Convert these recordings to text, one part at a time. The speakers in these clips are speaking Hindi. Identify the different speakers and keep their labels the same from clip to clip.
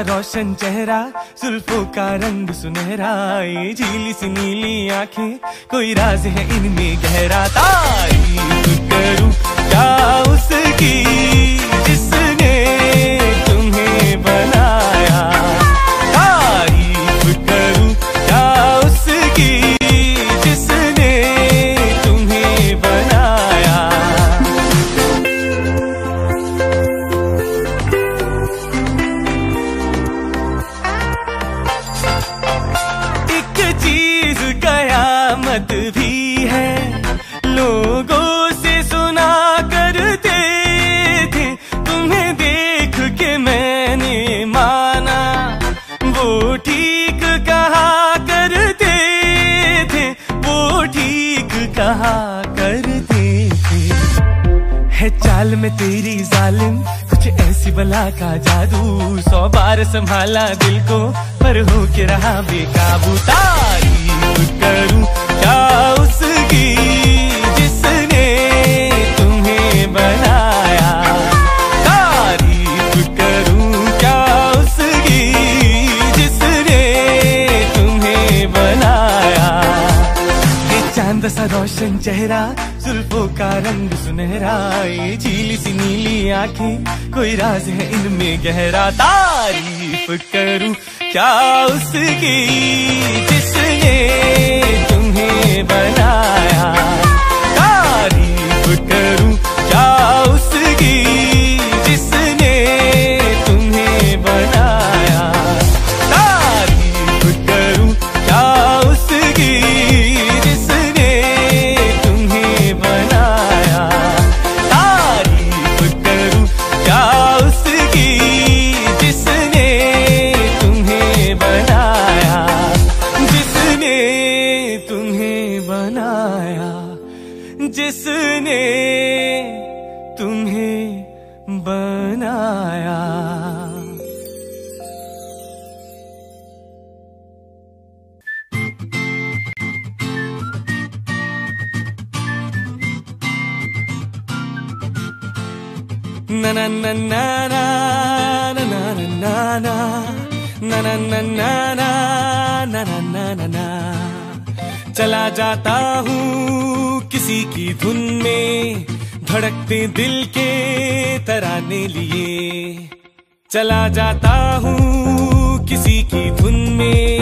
Speaker 1: सा रोशन चेहरा, जुल्फों का रंग सुनहरा। ये झीली सी नीली आँखें, कोई राज है इनमें गहरा। तारीफ़ करूँ क्या संभाला दिल को, पर हो के रहा बेकाबू। तारीफ़ करूँ, क्या उसकी जिसने तुम्हें बनाया? तारीफ़ करूँ, क्या उसकी जिसने तुम्हें बनाया? ये चाँद सा रोशन चेहरा, जुल्फों का रंग सुनहरा। ये झीली सी नीली आँखें, कोई राज है इनमें गहरा। तारीफ़ करूँ? क्या उसकी जिसने सकते दिल के तराने लिए। चला जाता हूँ किसी की धुन में।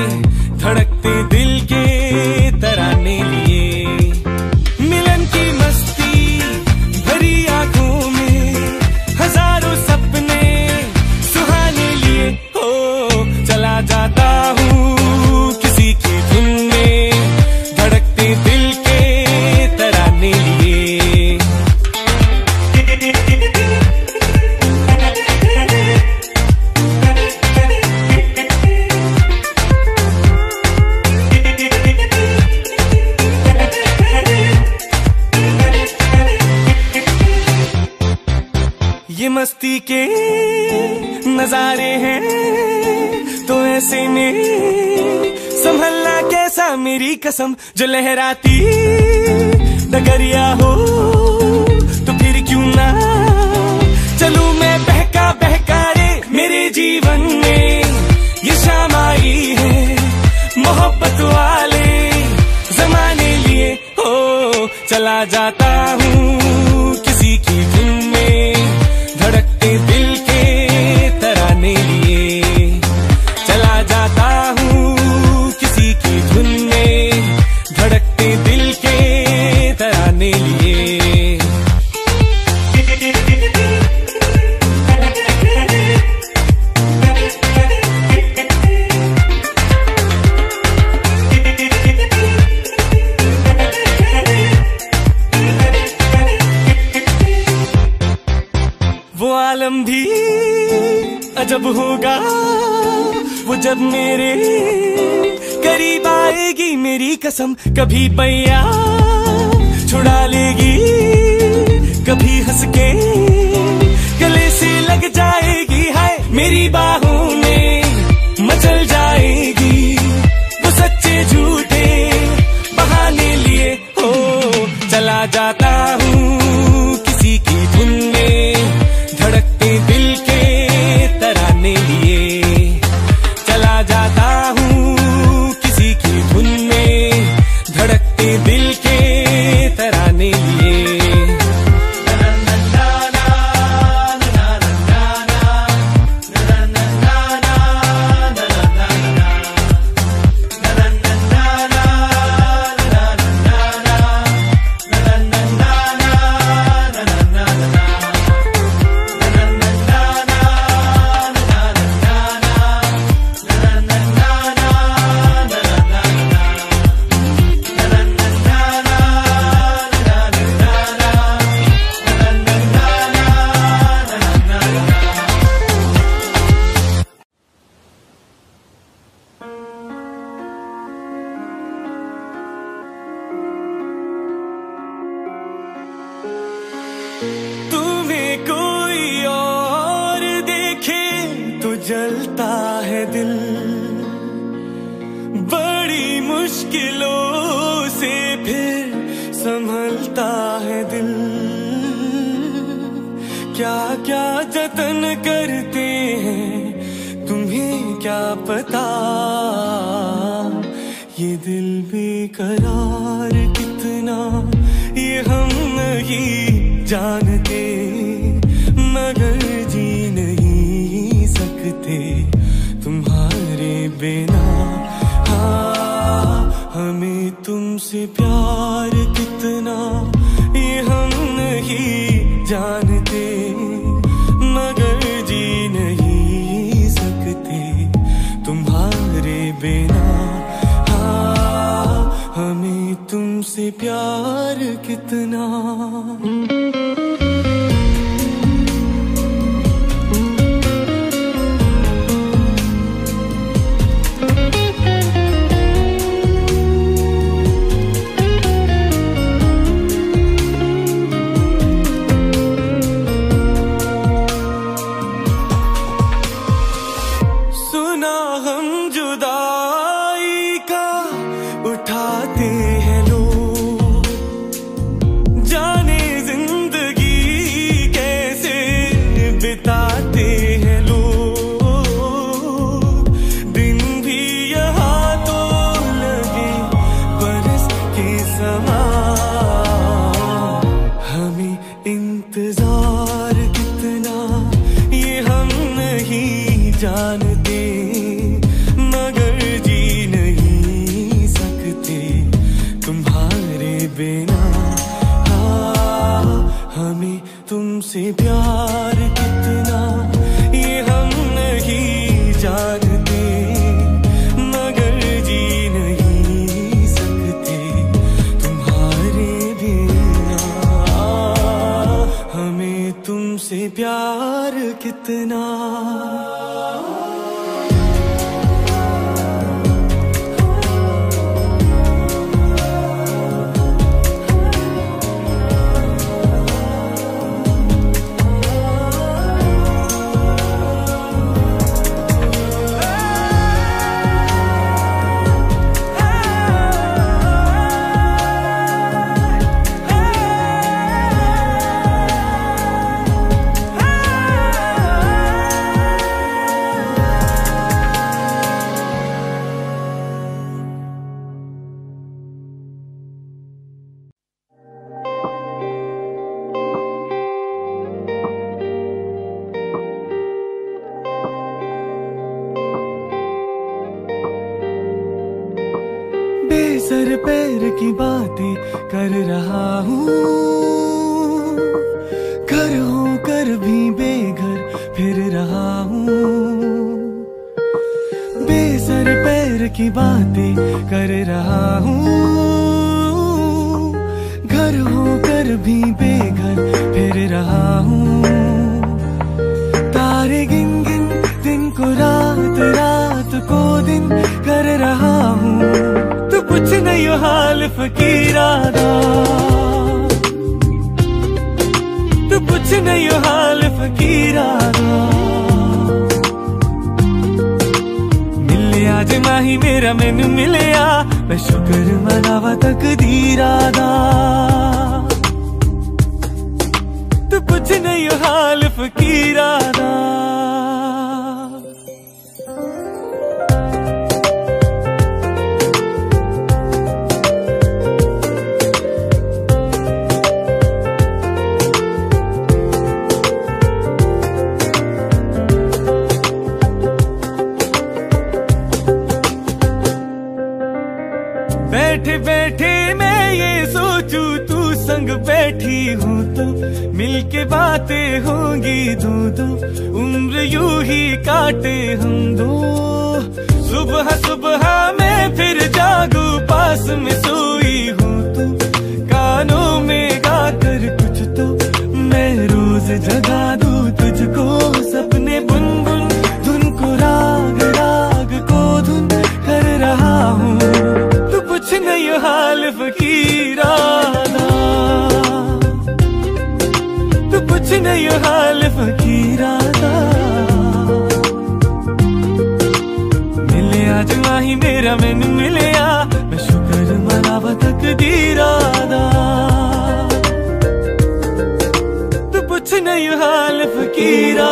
Speaker 1: के नजारे हैं तो ऐसे में संभलना कैसा मेरी कसम, जो लहराती डगरिया हो तो फिर क्यों ना चलू मैं बहका बहका रे मेरे जीवन में। ये शाम आई है, मोहब्बत वाले जमाने लिए, हो, चला जाता हूँ। नहीं कुछ नहीं हाल फकीरा दा बैठी हूँ तो मिलके बातें होंगी दो दो। उम्र यूँ ही काटे हम दो। सुबह सुबह मैं फिर जागू, पास में सोई हूँ तू कानों में गाकर कुछ तो मैं रोज जगा दू तुझको। सपने बुन बुन धुन को राग राग को धुन कर रहा हूँ। तू कुछ नहीं, हाल फकीरा हाल फकीरा मिले आज माही मेरा, मैनू मिलया। मैं शुक्र मनावा तकदीरा दा तू पुछ नहीं हाल फकीरा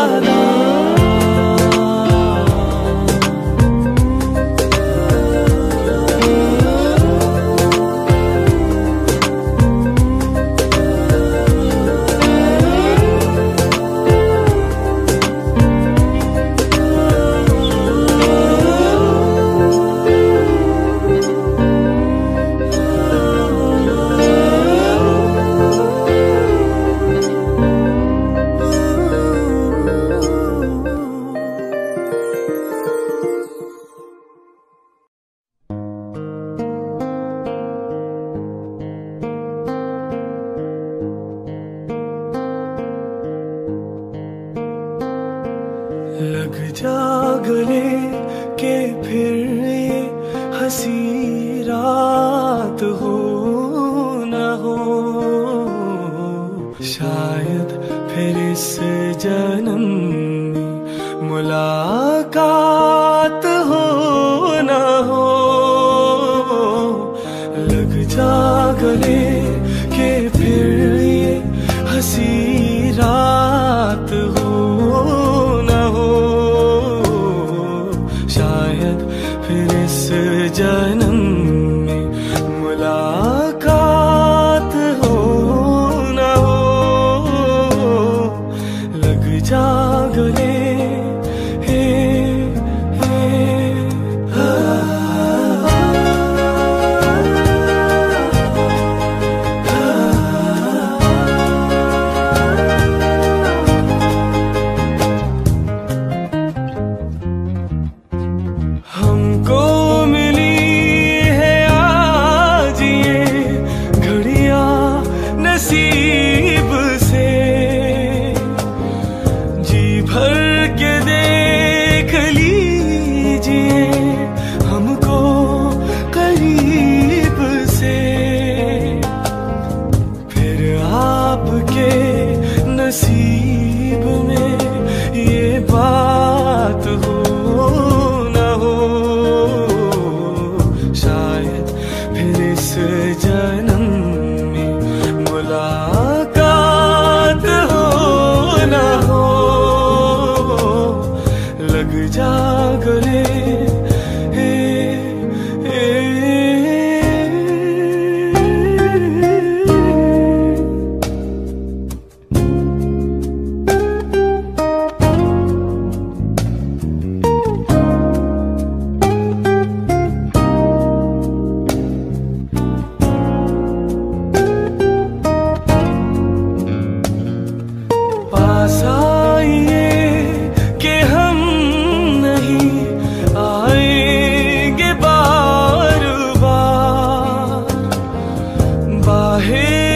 Speaker 1: बाहे गले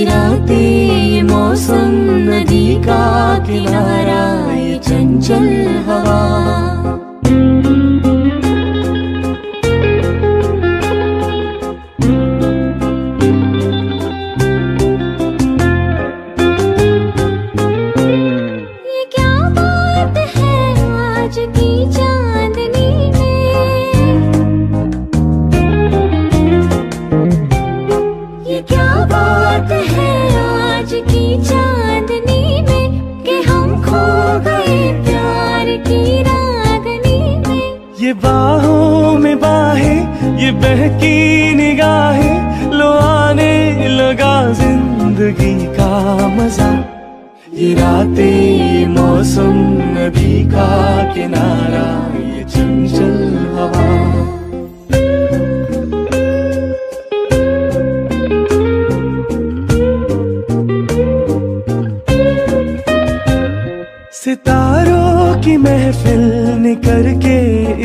Speaker 1: ये मौसम नदी का किनारा चंचल हवा बाहों में बाहें, ये बहकी निगाहें लो आने लगा ज़िंदगी का मज़ा। ये रातें, मौसम, नदी का किनारा, ये चंचल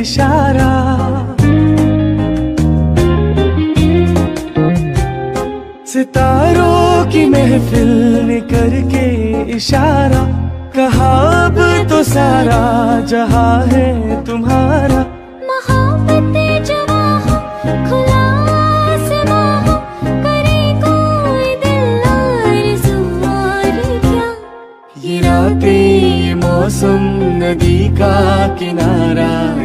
Speaker 1: इशारा। सितारों की महफिल ने करके इशारा। कहा, अब तो सारा जहाँ है तुम्हारा। मौसम नदी का किनारा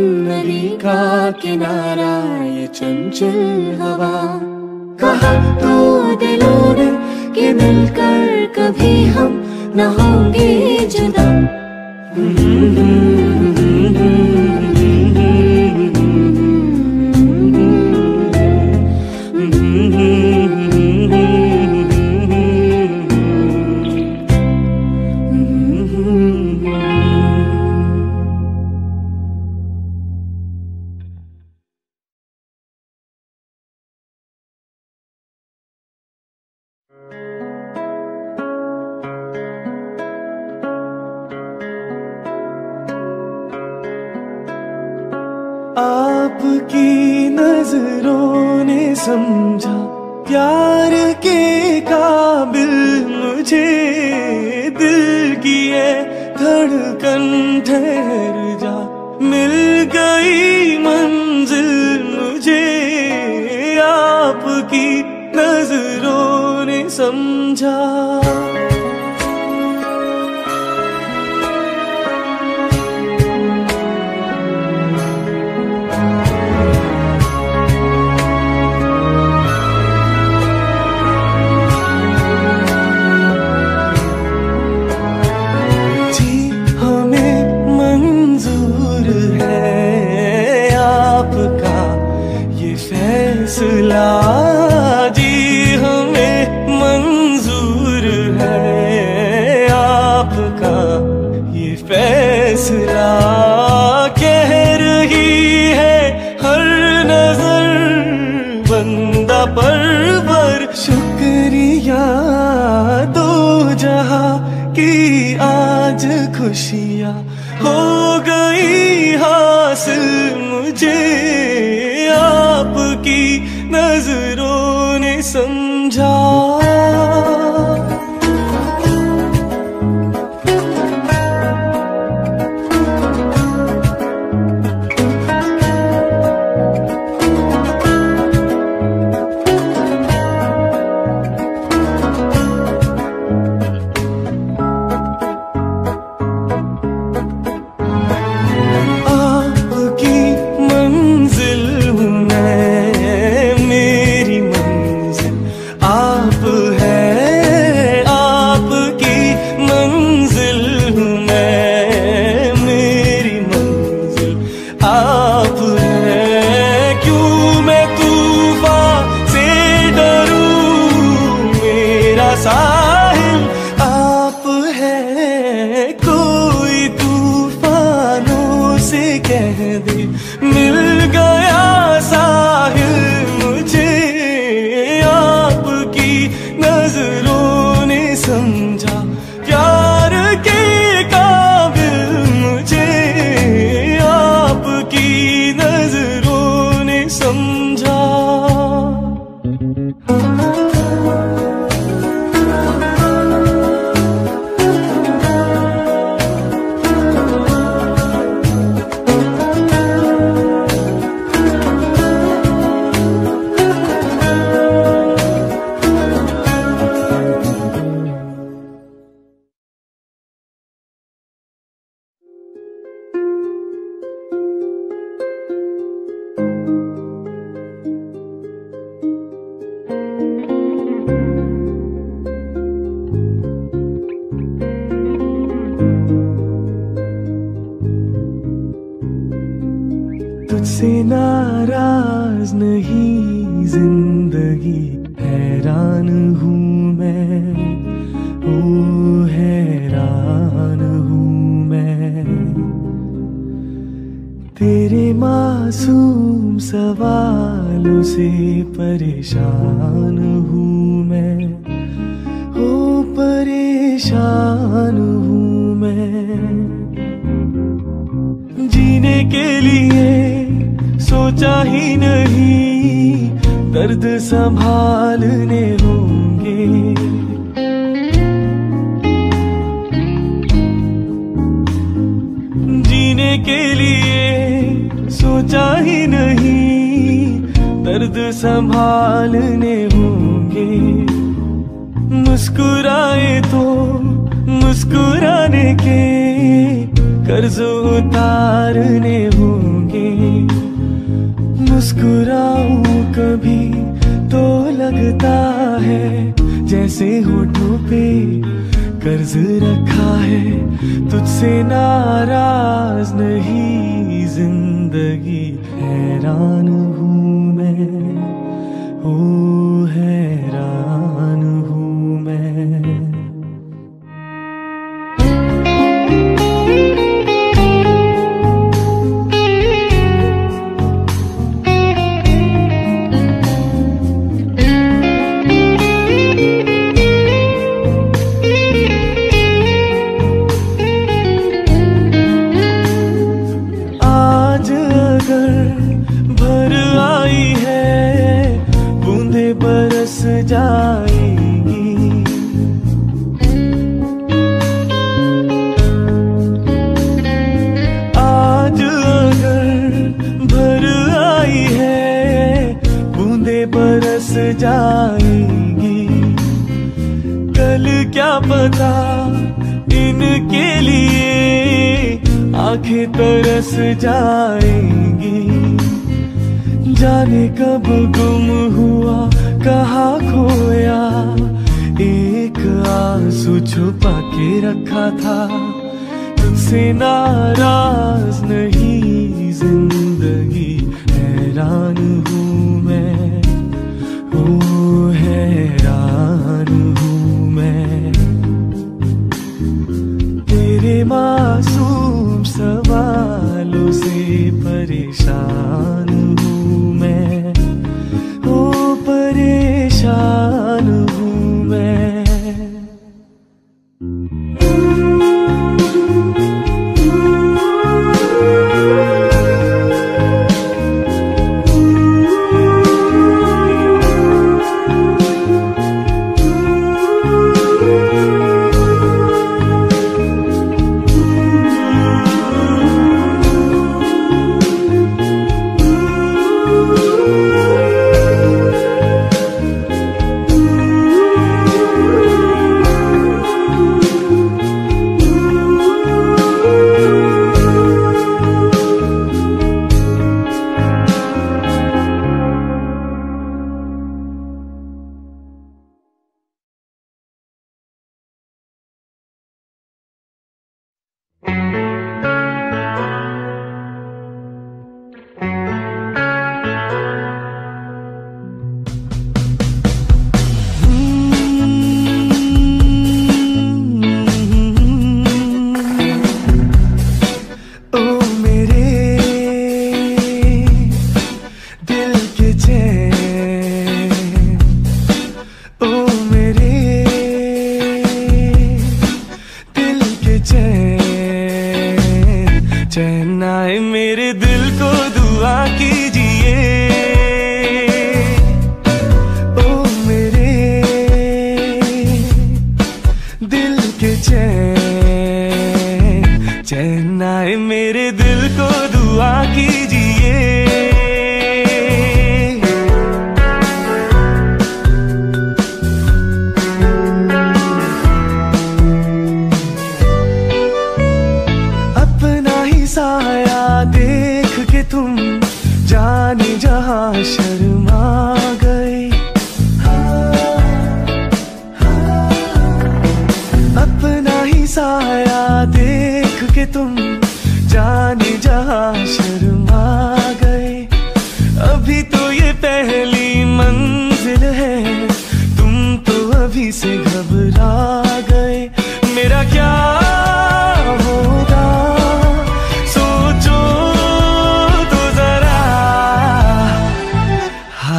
Speaker 1: का किनारा ये चंचल हवा। कहा तो दिलों ने कि मिलकर कभी हम न होंगे जुदा। मुस्कुराए तो मुस्कुराने के कर्ज उतारने होंगे। मुस्कुराऊ कभी तो लगता है, जैसे होठों पे कर्ज रखा है, तुझसे नाराज़ नहीं, ज़िंदगी हैरान हो जाएँगी। जाने कब गुम हुआ, कहा खोया। एक आँसू छुपा के रखा था। तुमसे नाराज़ नहीं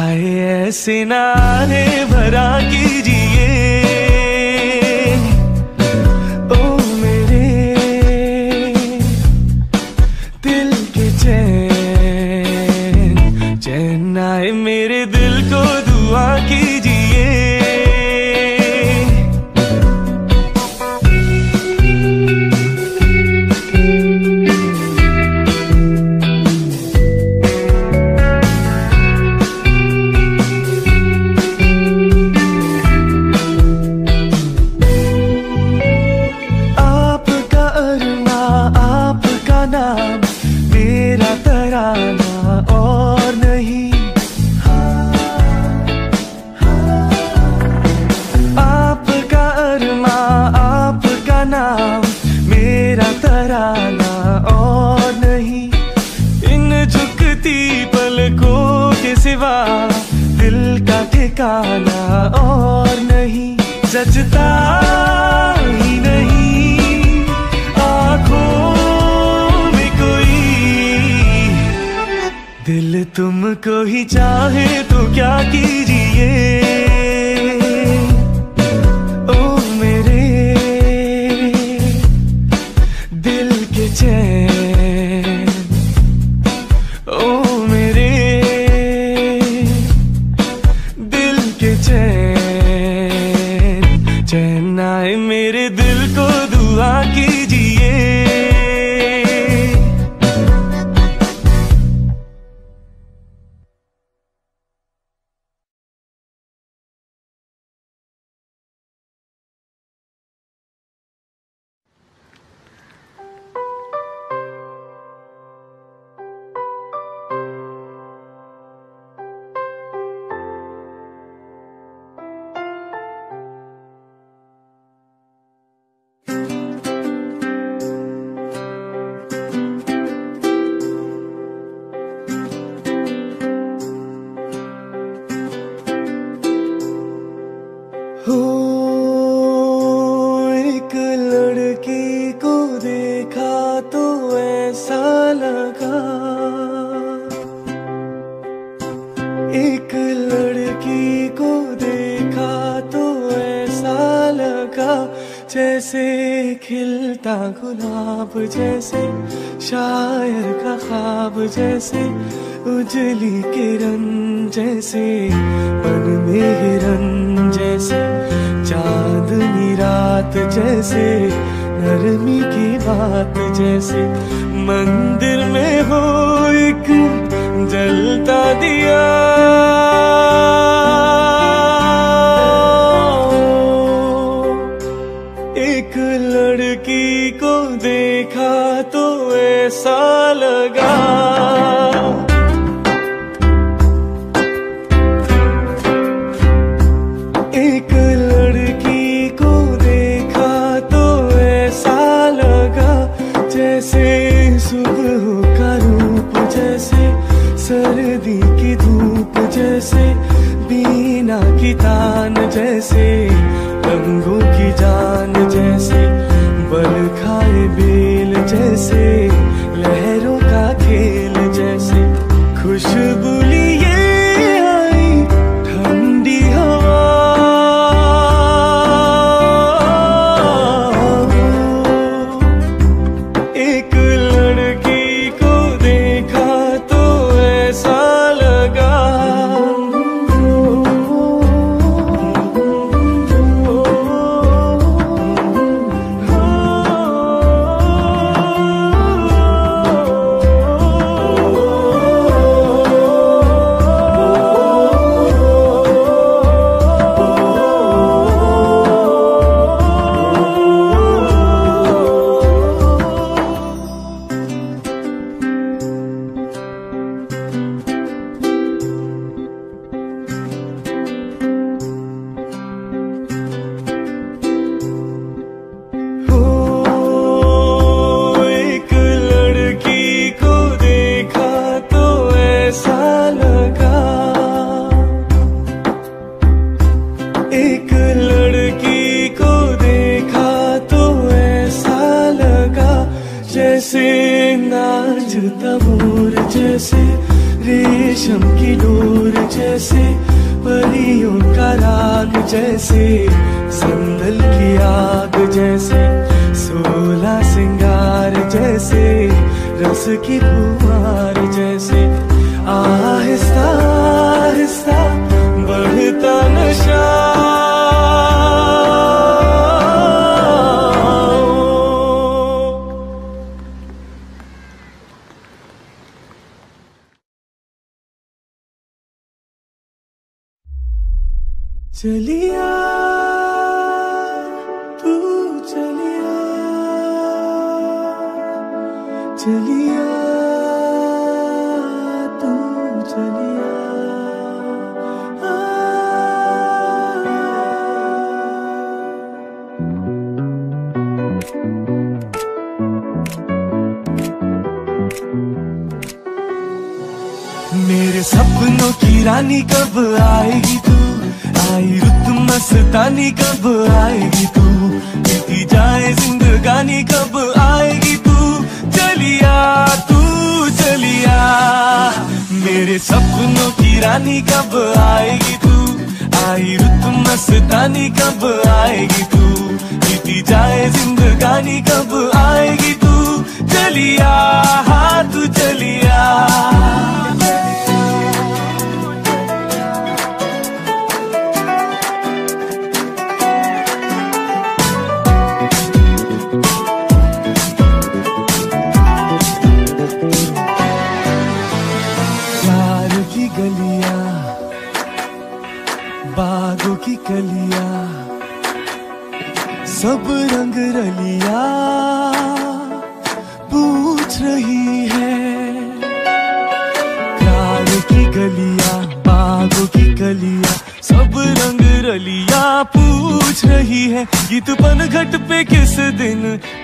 Speaker 1: आए ऐसे नारे भरा कीजिए। जैसे, शायर का ख्वाब जैसे, उजली किरण जैसे, मन में हिरन जैसे, चांदनी रात जैसे, नरमी की बात जैसे, मंदिर में हो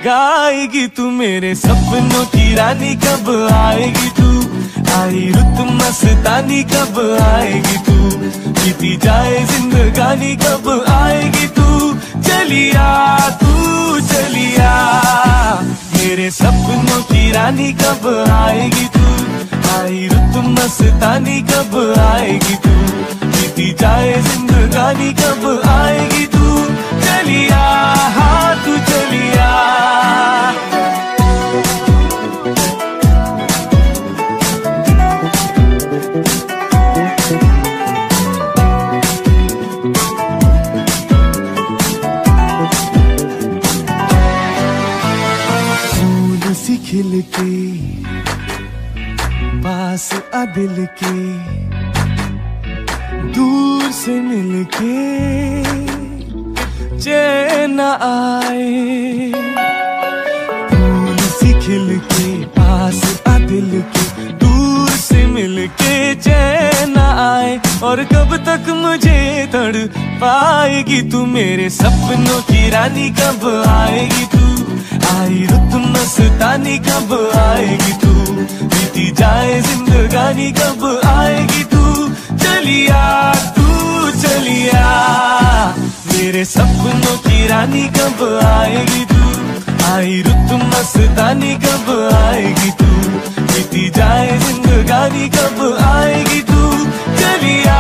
Speaker 1: गाएगी तू मेरे सपनों की रानी, कब आएगी तू? आई रुत मस्तानी, कब आएगी तू? बीती जाए जिंदगानी, कब आएगी तू? चलिया तू, चलिया। मेरे सपनों की रानी, कब आएगी तू? आई रुत मस्तानी, कब आएगी तू? बीती जाए जिंदगानी, कब आएगी तू? चलिया तू चलिया। के पास के दूर से मिल के चैन आए। फूल सी खिल के पास, आ दिल के दूर से मिल के चैन आए। और कब तक मुझे तड़ पाएगी तू मेरे सपनों की रानी, कब आएगी तू? आई रुत मस्तानी, कब आएगी तू? बीती जाए जिंदगानी, कब आएगी तू? चलिया तू, चलिया। मेरे सपनों की रानी कब आएगी तू आई रुत मस्तानी कब आएगी तू बीती जाए जिंदगानी कब आएगी तू चलिया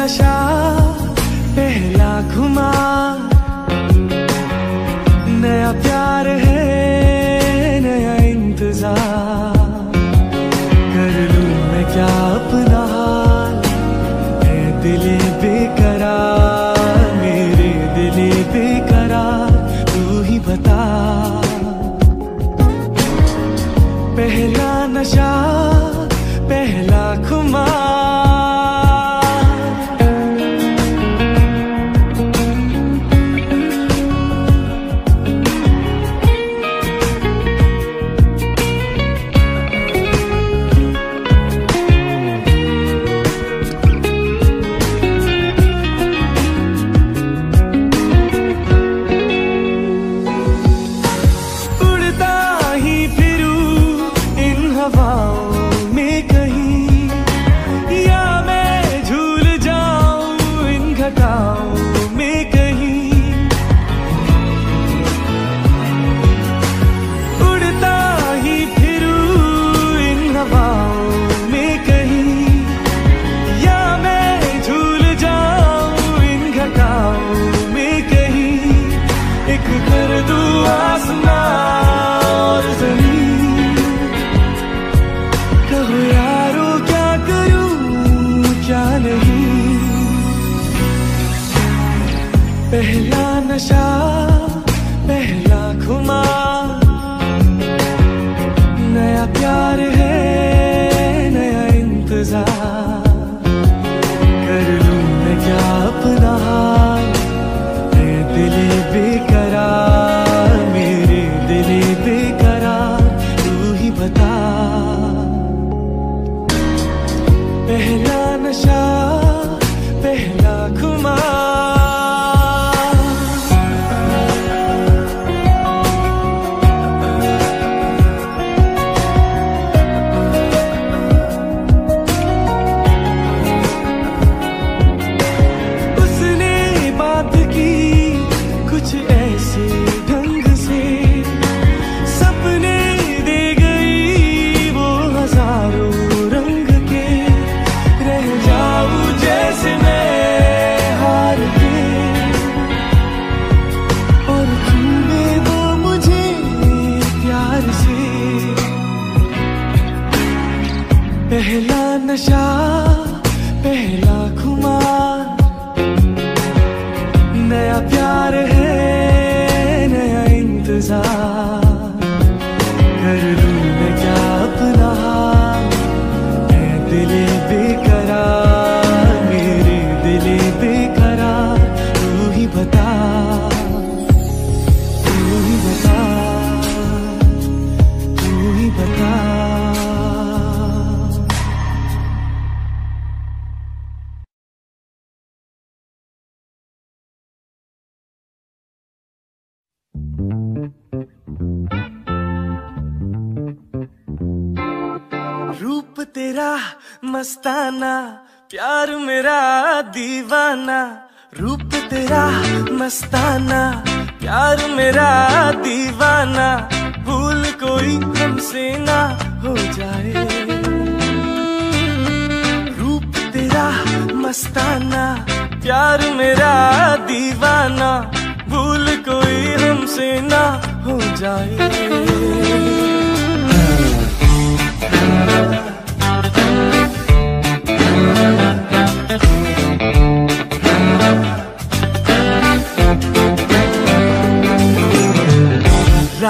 Speaker 1: नशा पहला खुमार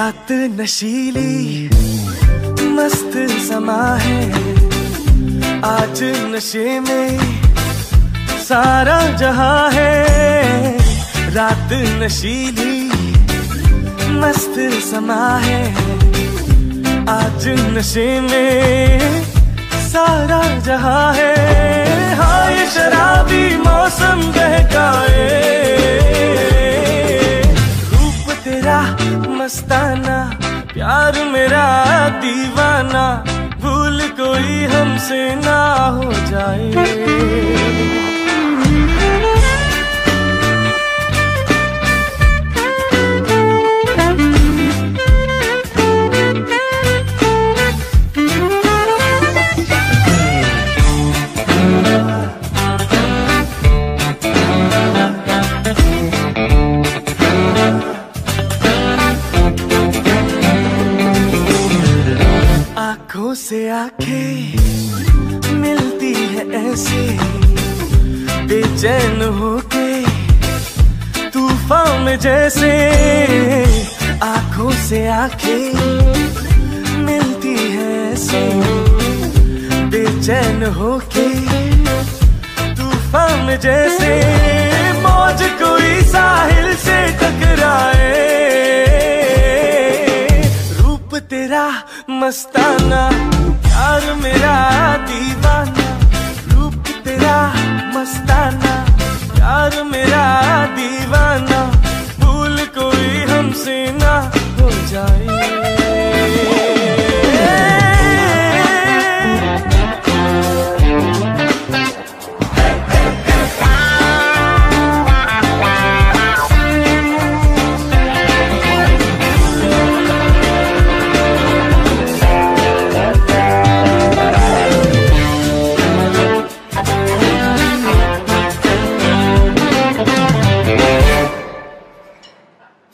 Speaker 1: रात नशीली, मस्त समा है। आज नशे में सारा जहाँ है। रात नशीली, मस्त समा है। आज नशे में सारा जहाँ है। हाय, शराबी मौसम बहकाए। रूप तेरा मस्ताना प्यार मेरा दीवाना भूल कोई हमसे ना हो जाए। से आँखें मिलती है ऐसे, बेचैन होके तूफ़ान जैसे आँखों से आँखें मिलती है ऐसे, बेचैन होके तूफ़ान जैसे मौज कोई साहिल से टकराए। रूप तेरा मस्ताना प्यार मेरा दीवाना, रूप तेरा मस्ताना, प्यार मेरा दीवाना, भूल कोई हमसे ना हो जाए।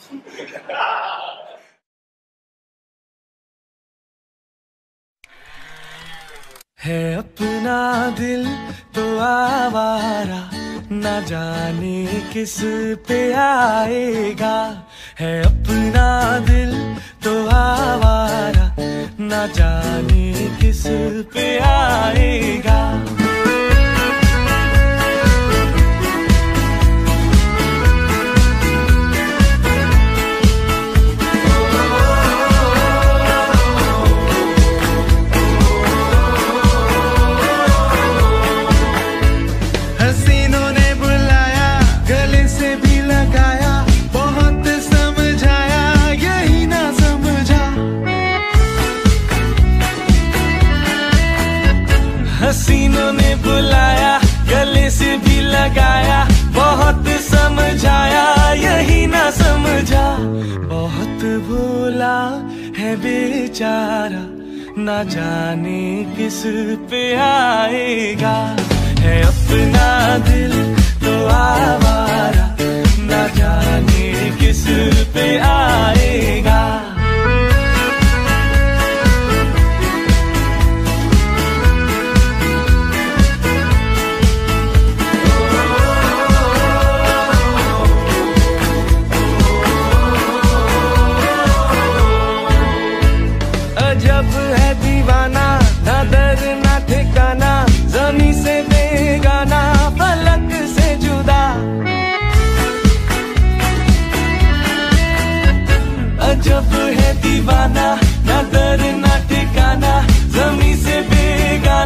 Speaker 1: है अपना दिल तो आवारा, न जाने किस पे आएगा। है अपना दिल तो आवारा, न जाने किस पे आएगा। बुलाया, गले से भी लगाया, बहुत समझाया, यही ना समझा। बहुत भोला है बेचारा, ना जाने किस पे आएगा। है अपना दिल तो आवारा, ना जाने किस पे आएगा।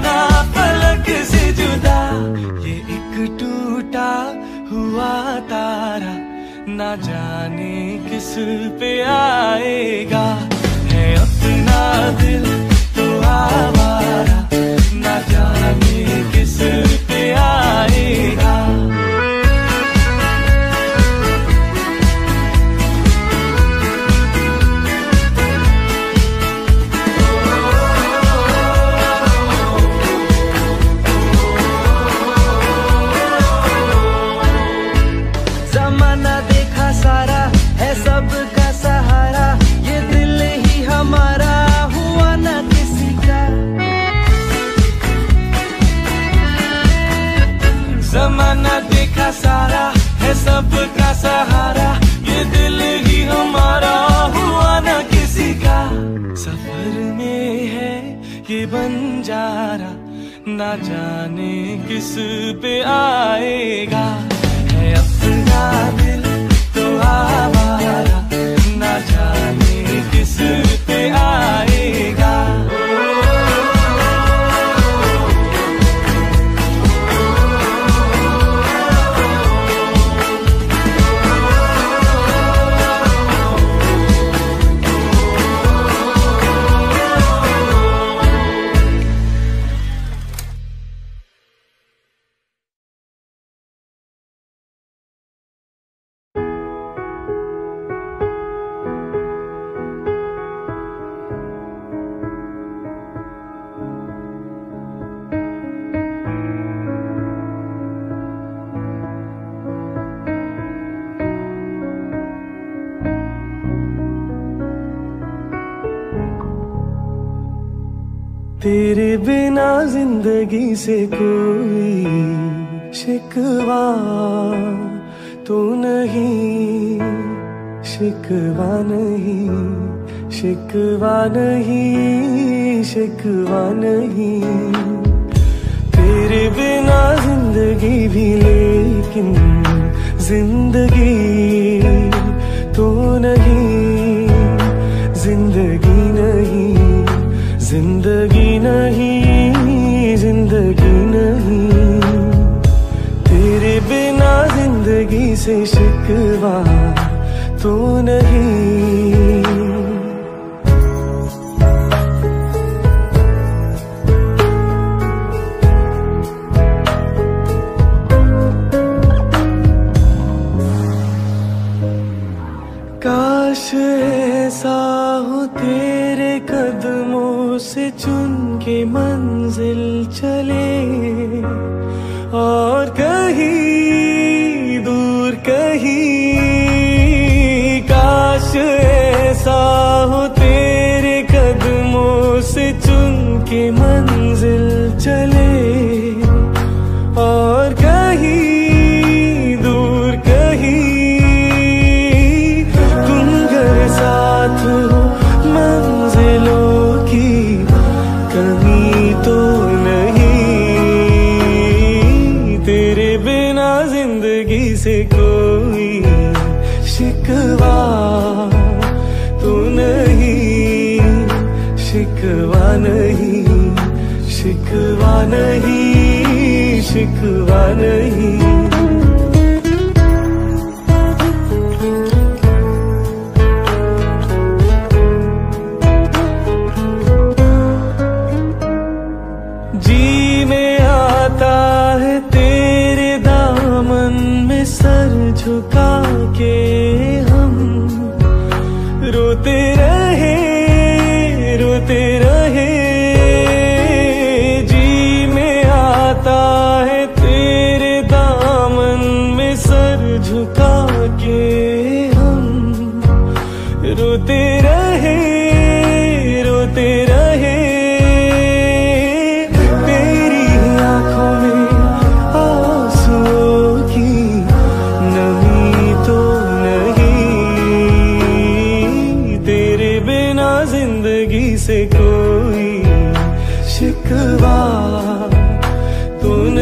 Speaker 1: बेगाना पलक से जुदा। ये एक टूटा हुआ तारा, ना जाने किस पे आएगा। है अपना दिल तो आवारा, ना जाने किस पे आएगा। से बिना ज़िंदगी से शिकवा तू नहीं। काश ऐसा हो तेरे कदमों से चुन के मंजिल चले। Rane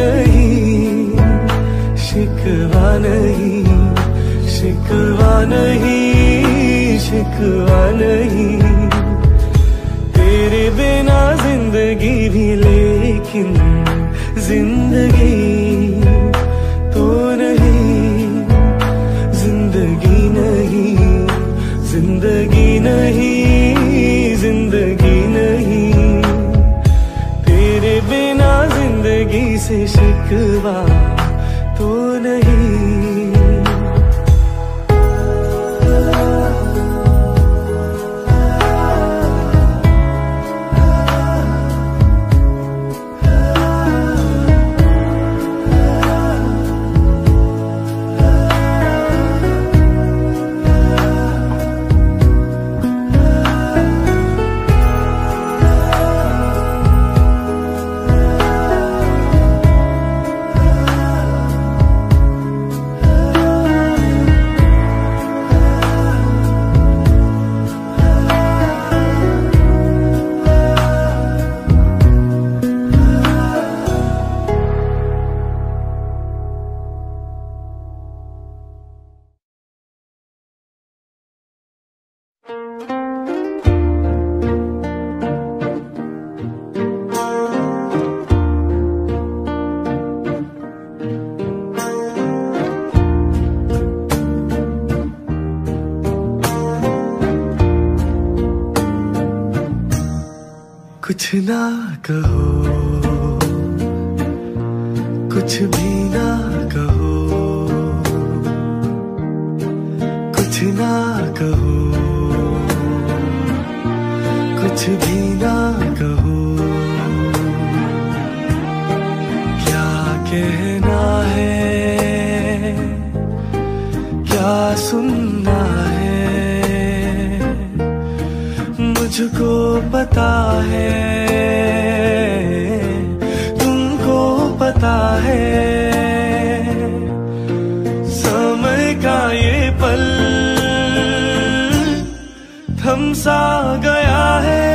Speaker 1: नहीं शिकवा नहीं शिकवा नहीं शिकवा नहीं। तेरे बिना ज़िंदगी भी लेकिन ज़िंदगी 吧。सा गया है।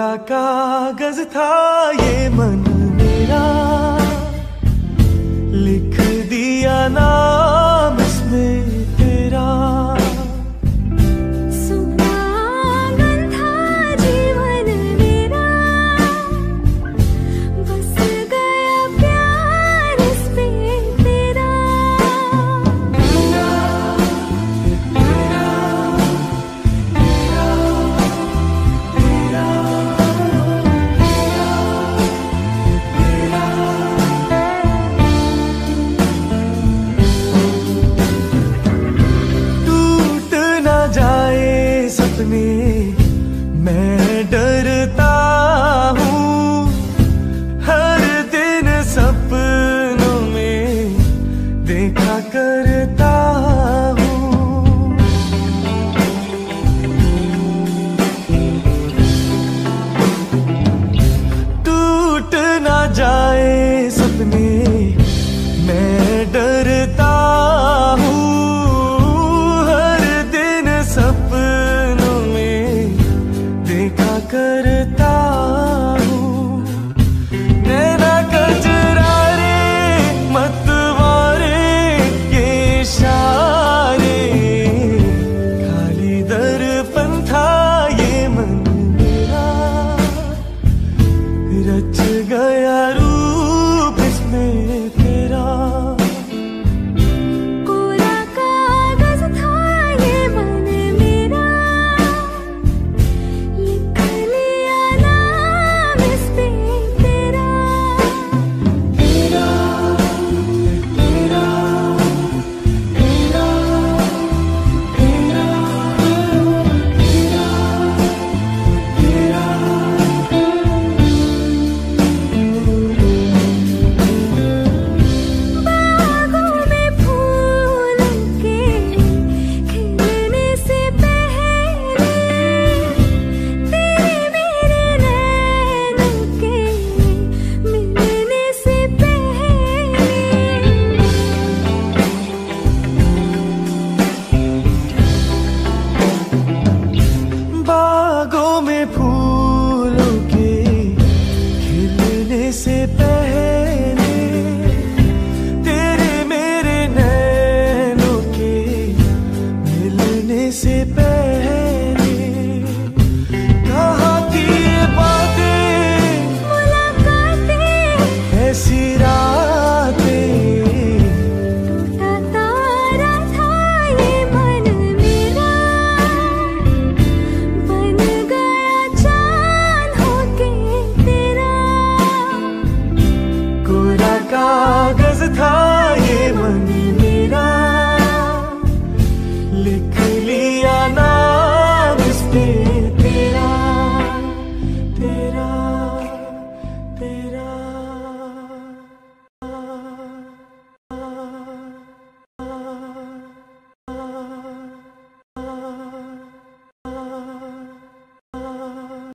Speaker 1: कोरा कागज़ था ये मन